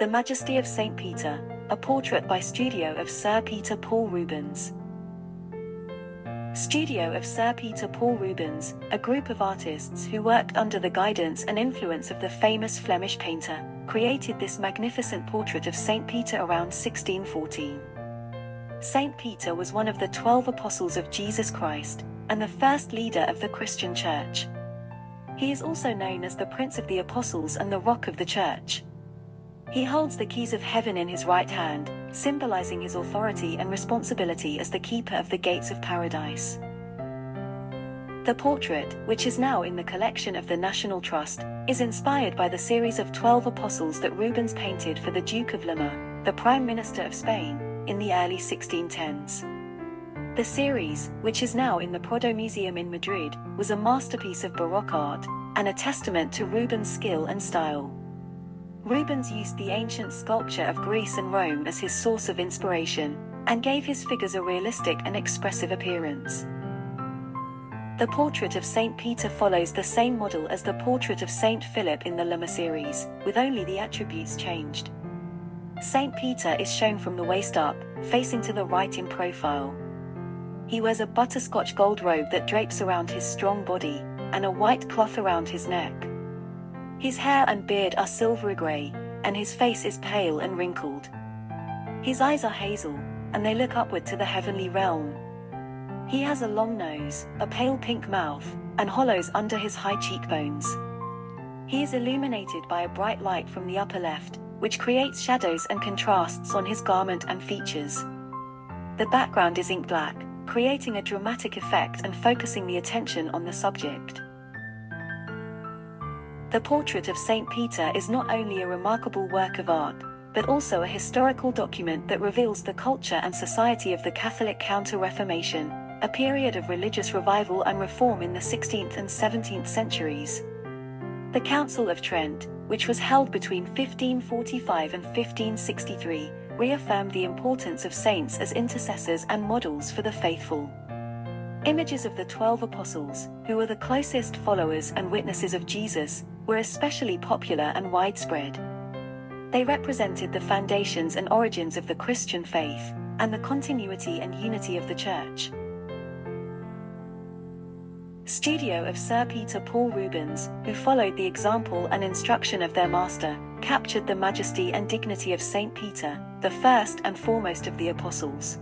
The Majesty of St. Peter, a portrait by Studio of Sir Peter Paul Rubens. Studio of Sir Peter Paul Rubens, a group of artists who worked under the guidance and influence of the famous Flemish painter, created this magnificent portrait of St. Peter around 1614. St. Peter was one of the twelve apostles of Jesus Christ, and the first leader of the Christian Church. He is also known as the Prince of the Apostles and the Rock of the Church. He holds the keys of heaven in his right hand, symbolizing his authority and responsibility as the keeper of the gates of paradise. The portrait, which is now in the collection of the National Trust, is inspired by the series of 12 apostles that Rubens painted for the Duke of Lerma, the Prime Minister of Spain, in the early 1610s. The series, which is now in the Prado Museum in Madrid, was a masterpiece of Baroque art, and a testament to Rubens' skill and style. Rubens used the ancient sculpture of Greece and Rome as his source of inspiration, and gave his figures a realistic and expressive appearance. The portrait of St. Peter follows the same model as the portrait of St. Philip in the Lerma series, with only the attributes changed. St. Peter is shown from the waist up, facing to the right in profile. He wears a butterscotch gold robe that drapes around his strong body, and a white cloth around his neck. His hair and beard are silvery grey, and his face is pale and wrinkled. His eyes are hazel, and they look upward to the heavenly realm. He has a long nose, a pale pink mouth, and hollows under his high cheekbones. He is illuminated by a bright light from the upper left, which creates shadows and contrasts on his garment and features. The background is ink black, creating a dramatic effect and focusing the attention on the subject. The portrait of St. Peter is not only a remarkable work of art, but also a historical document that reveals the culture and society of the Catholic Counter-Reformation, a period of religious revival and reform in the 16th and 17th centuries. The Council of Trent, which was held between 1545 and 1563, reaffirmed the importance of saints as intercessors and models for the faithful. Images of the twelve apostles, who were the closest followers and witnesses of Jesus, were especially popular and widespread. They represented the foundations and origins of the Christian faith, and the continuity and unity of the Church. Studio of Sir Peter Paul Rubens, who followed the example and instruction of their master, captured the majesty and dignity of Saint Peter, the first and foremost of the apostles.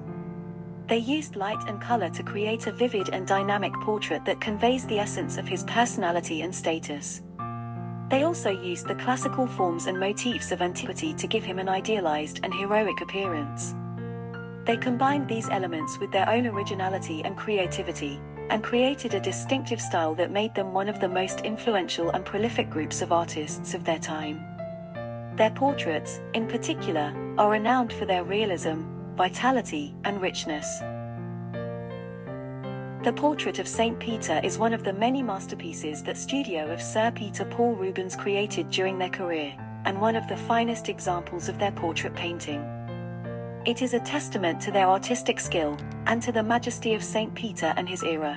They used light and color to create a vivid and dynamic portrait that conveys the essence of his personality and status. They also used the classical forms and motifs of antiquity to give him an idealized and heroic appearance. They combined these elements with their own originality and creativity, and created a distinctive style that made them one of the most influential and prolific groups of artists of their time. Their portraits, in particular, are renowned for their realism, vitality, and richness. The portrait of St. Peter is one of the many masterpieces that studio of Sir Peter Paul Rubens created during their career, and one of the finest examples of their portrait painting. It is a testament to their artistic skill, and to the majesty of St. Peter and his era.